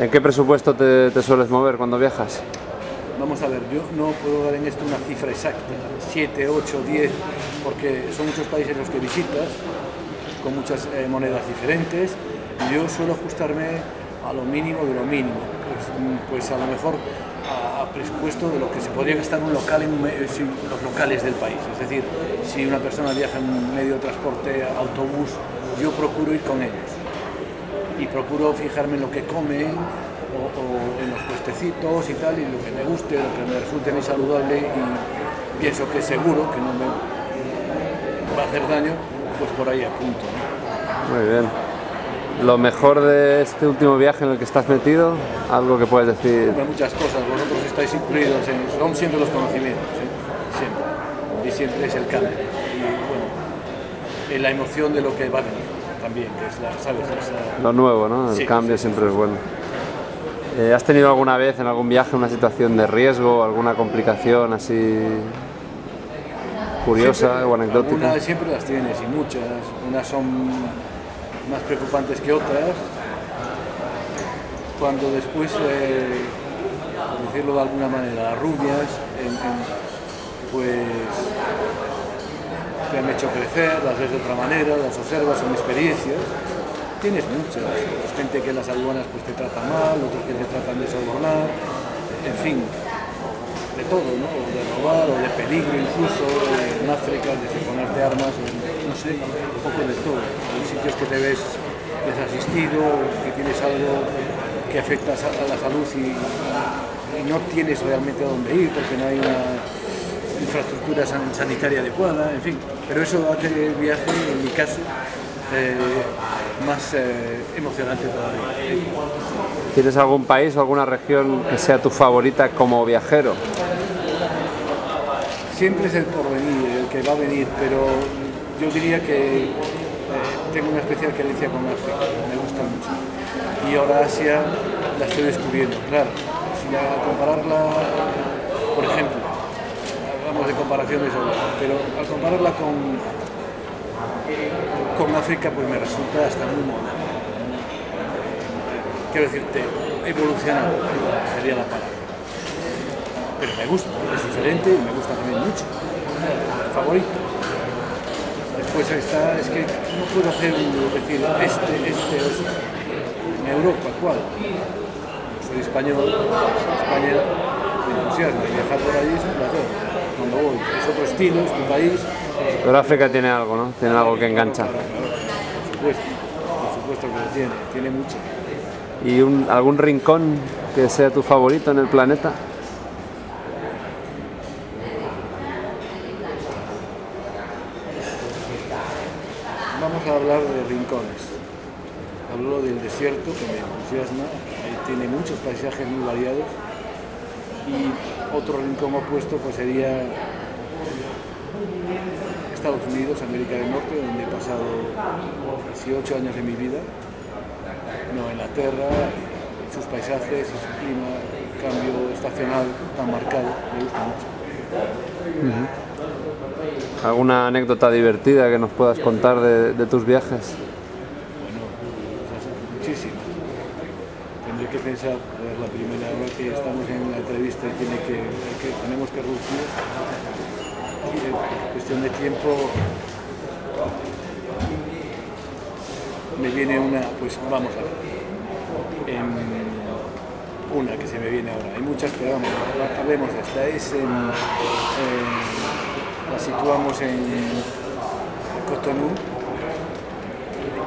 ¿En qué presupuesto te, sueles mover cuando viajas? Vamos a ver, yo no puedo dar en esto una cifra exacta, 7, 8, 10, porque son muchos países los que visitas, con muchas eh, monedas diferentes, yo suelo ajustarme a lo mínimo de lo mínimo, pues, mm, pues a lo mejor a, presupuesto de lo que se podría gastar un local en me- eh, los locales del país. Es decir, si una persona viaja en medio de transporte, autobús, yo procuro ir con ellos y procuro fijarme en lo que comen o, o en los puestecitos y tal, y lo que me guste, lo que me resulte muy saludable y pienso que seguro que no me va a hacer daño, pues por ahí apunto. ¿no? Muy bien. Lo mejor de este último viaje en el que estás metido, algo que puedes decir. Muchas cosas, vosotros estáis incluidos, en, son siempre los conocimientos, ¿eh? siempre, y siempre es el cambio. Y bueno, eh, la emoción de lo que va a venir también, que es la, ¿sabes? Esa- Lo nuevo, ¿no? El Sí, cambio siempre es bueno. Eh, ¿Has tenido alguna vez en algún viaje una situación de riesgo, alguna complicación así curiosa Siempre- o anecdótica? Algunas siempre las tienes y muchas. Unas son más preocupantes que otras. Cuando después, eh, por decirlo de alguna manera, las rubias, en- en- pues te han hecho crecer, las ves de otra manera, las observas, son experiencias. Tienes muchas. Pues gente que las aduanas pues, te trata mal, otros que te tratan de sobornar, en fin, de todo, ¿no? O de robar, o de peligro incluso, en África, desde ponerte armas, no sé, un poco de todo. Hay sitios que te ves desasistido, que tienes algo que afecta a la salud y, y no tienes realmente a dónde ir porque no hay una infraestructura san- sanitaria adecuada, en fin. Pero eso hace el viaje, en mi caso, eh, más eh, emocionante todavía. ¿Tienes algún país o alguna región que sea tu favorita como viajero? Siempre es el porvenir, el que va a venir, pero yo diría que eh, tengo una especial creencia con África, me gusta mucho. Y ahora Asia la estoy descubriendo, claro. Si a compararla, por ejemplo, hablamos de comparaciones, pero al compararla con, con África, pues me resulta hasta muy moderna. Quiero decirte, evolucionado sería la palabra pero me gusta, es diferente y me gusta también mucho. Favorito. Después está, es que no puedo hacer decir este, este, este. En Europa, ¿cuál? Soy español, España me entusiasma y viajar por allí es un placer. Cuando voy, es otro estilo, es tu país. Pero África tiene algo, ¿no? Tiene algo que engancha. Por supuesto, por supuesto que lo tiene, tiene mucho. ¿Y un- algún rincón que sea tu favorito en el planeta? Vamos a hablar de rincones. Hablo del desierto que me entusiasma, ahí tiene muchos paisajes muy variados. Y otro rincón opuesto pues sería Estados Unidos, América del Norte, donde he pasado casi ocho años de mi vida. Nueva Inglaterra, sus paisajes su clima, cambio estacional tan marcado, me gusta mucho. ¿Alguna anécdota divertida que nos puedas contar de tus viajes? Bueno, cosas muchísimas. Ver, la primera vez que estamos en la entrevista y tiene que, tenemos que reducir. En cuestión de tiempo me viene una, pues vamos a ver. En- una que se me viene ahora. Hay muchas, pero vamos, hablemos de esta. Es en, en- la situamos en Cotonou,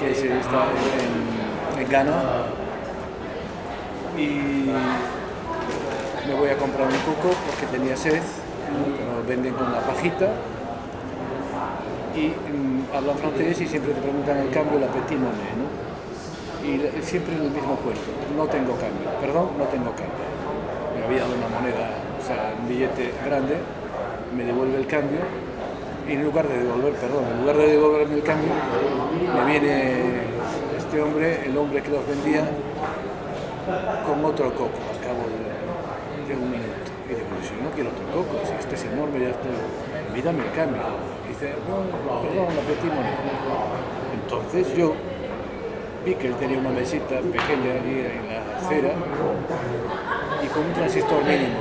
que se está en, en Ghana. Y me voy a comprar un coco porque tenía sed, que nos venden con la pajita. Y mm, hablan francés y siempre te preguntan el cambio, la petit monnaie, ¿no? Y siempre el mismo cuento, no tengo cambio, perdón, no tengo cambio. Me había dado una moneda, o sea, un billete grande, me devuelve el cambio y en lugar de devolver, perdón, en lugar de devolverme el cambio, me viene este hombre, el hombre que los vendía, con otro coco al cabo de, un minuto. Y digo, yo no quiero otro coco, si este es enorme, ya estoy, mírame el cambio. Y dice, no, perdón, la petit monnaie. Entonces yo vi que él tenía una mesita pequeña ahí en la acera y con un transistor mínimo.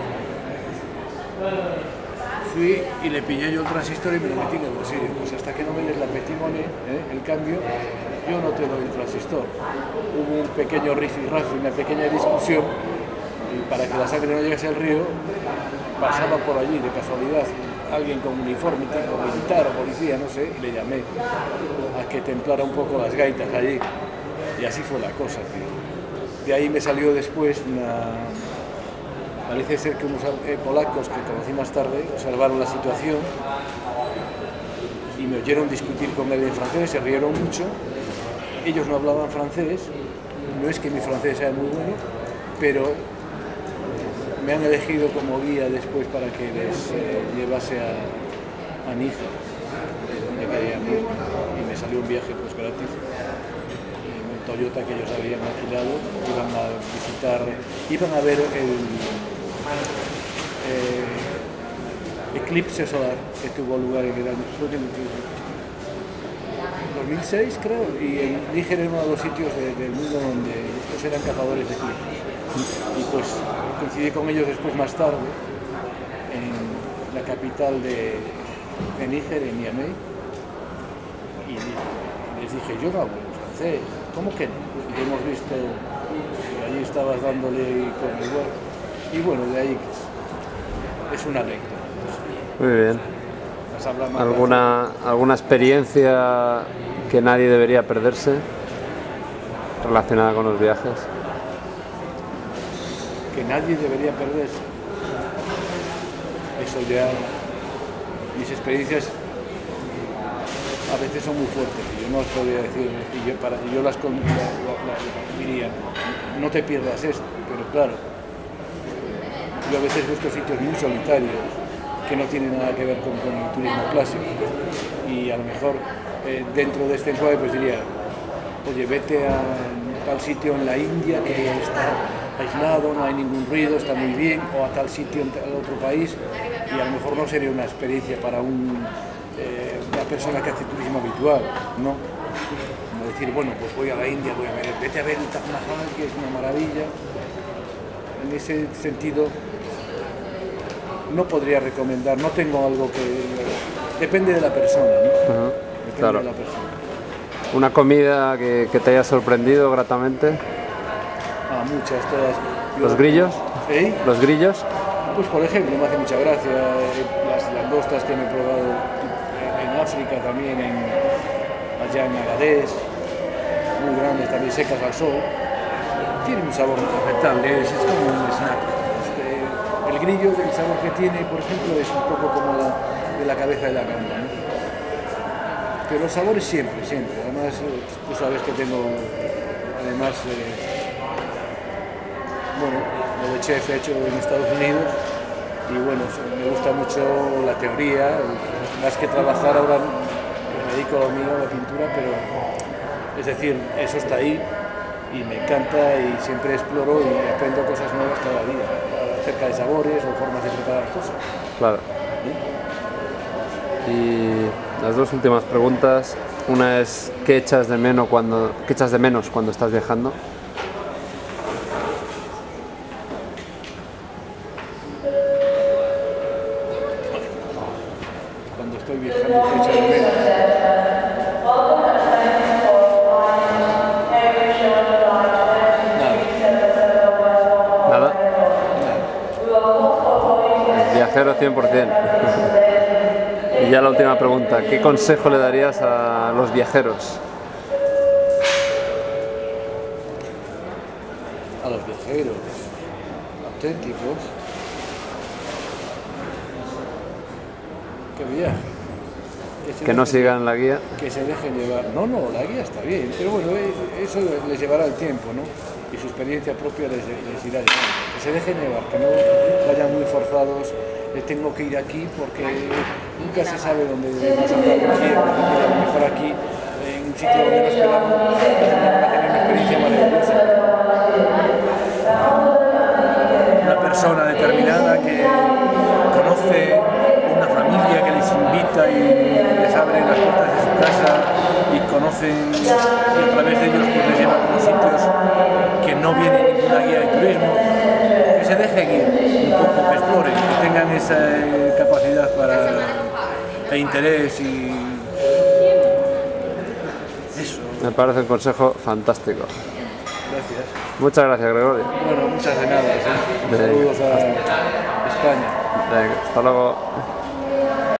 Fui y le pillé yo el transistor y me lo metí en el bolsillo. Pues hasta que no me des la petimone, ¿eh? el cambio, yo no te doy el transistor. Hubo un pequeño raff, una pequeña discusión y para que la sangre no llegase al río, pasaba por allí de casualidad alguien con uniforme, tipo militar o policía, no sé, y le llamé a que templara un poco las gaitas allí. Y así fue la cosa, De ahí me salió después una... Parece ser que unos eh, polacos que conocí más tarde observaron la situación y me oyeron discutir con él en francés, se rieron mucho. Ellos no hablaban francés, no es que mi francés sea muy bueno, pero me han elegido como guía después para que les eh, llevase a, a Niza, donde querían ir, y me salió un viaje pues gratis. Toyota que ellos habían alquilado, iban a visitar, iban a ver el eh, eclipse solar que tuvo lugar en el año 2006 creo, y en Níger era uno de los sitios del mundo donde estos eran cazadores de eclipses y pues coincidí con ellos después más tarde en la capital de, de Níger, en Niamey, y les dije, yo no hablo francés, ¿cómo que no? Y hemos visto que allí estabas dándole con el y bueno, de ahí es una anécdota. Muy bien. ¿Alguna, ¿Alguna experiencia que nadie debería perderse relacionada con los viajes? que nadie debería perderse. Eso ya, mis experiencias a veces son muy fuertes yo no os podría decir, y yo, para, yo las, diría, no te pierdas esto, pero claro, yo a veces busco sitios muy solitarios que no tienen nada que ver con, el turismo clásico y a lo mejor eh, dentro de este encuadre pues diría, oye, vete a tal sitio en la India que está aislado, no hay ningún ruido, está muy bien, o a tal sitio en otro país, y a lo mejor no sería una experiencia para eh, una persona que hace turismo habitual, ¿no? Como decir, bueno, pues voy a la India, voy a ver, vete a ver el Taj Mahal, que es una maravilla. En ese sentido, no podría recomendar, no tengo algo que... Depende de la persona, ¿no? Depende de la persona. ¿Una comida que, que te haya sorprendido gratamente? muchas, todas. ¿Los grillos? ¿Eh? ¿Los grillos? Pues por ejemplo, me hace mucha gracia eh, las langostas que me he probado en África también, en, allá en Agadez, muy grandes, también secas al sol. Tienen un sabor aceptable, es, es como un snack. Grillo, el sabor que tiene, por ejemplo, es un poco como la, de la cabeza de la gamba. ¿no? Pero los sabores siempre, siempre. Además, eh, tú sabes que tengo, además, eh, bueno, lo de chef he hecho en Estados Unidos y bueno, me gusta mucho la teoría, más que trabajar ahora me dedico a lo mío, a la pintura, pero es decir, eso está ahí y me encanta y siempre exploro y aprendo cosas nuevas cada día, acerca de sabores o formas de preparar cosas. Claro. Y las dos últimas preguntas, una es ¿qué echas de menos cuando, qué echas de menos cuando estás viajando? Y ya la última pregunta, ¿qué consejo le darías a los viajeros? A los viajeros auténticos. Que viajen. Que, no sigan la guía. Que se dejen llevar. No, no, la guía está bien, pero bueno, eh, eso les llevará el tiempo, ¿no? Y su experiencia propia les, les irá llevando. Que se dejen llevar, que no vayan muy forzados tengo que ir aquí porque nunca se sabe dónde vas a a lo mejor aquí, en un sitio donde no esperamos, vas a tener una experiencia maravillosa. Una persona determinada que conoce una familia que les invita y les abre las puertas de su casa y conocen y a través de ellos pues les lleva tiene ninguna guía de turismo, que se dejen ir un poco, que exploren, que tengan esa eh, capacidad para e interés y eso. Me parece un consejo fantástico. Gracias. Muchas gracias, Gregorio. Bueno, muchas de nada. ¿eh? Saludos a España. Venga, hasta luego.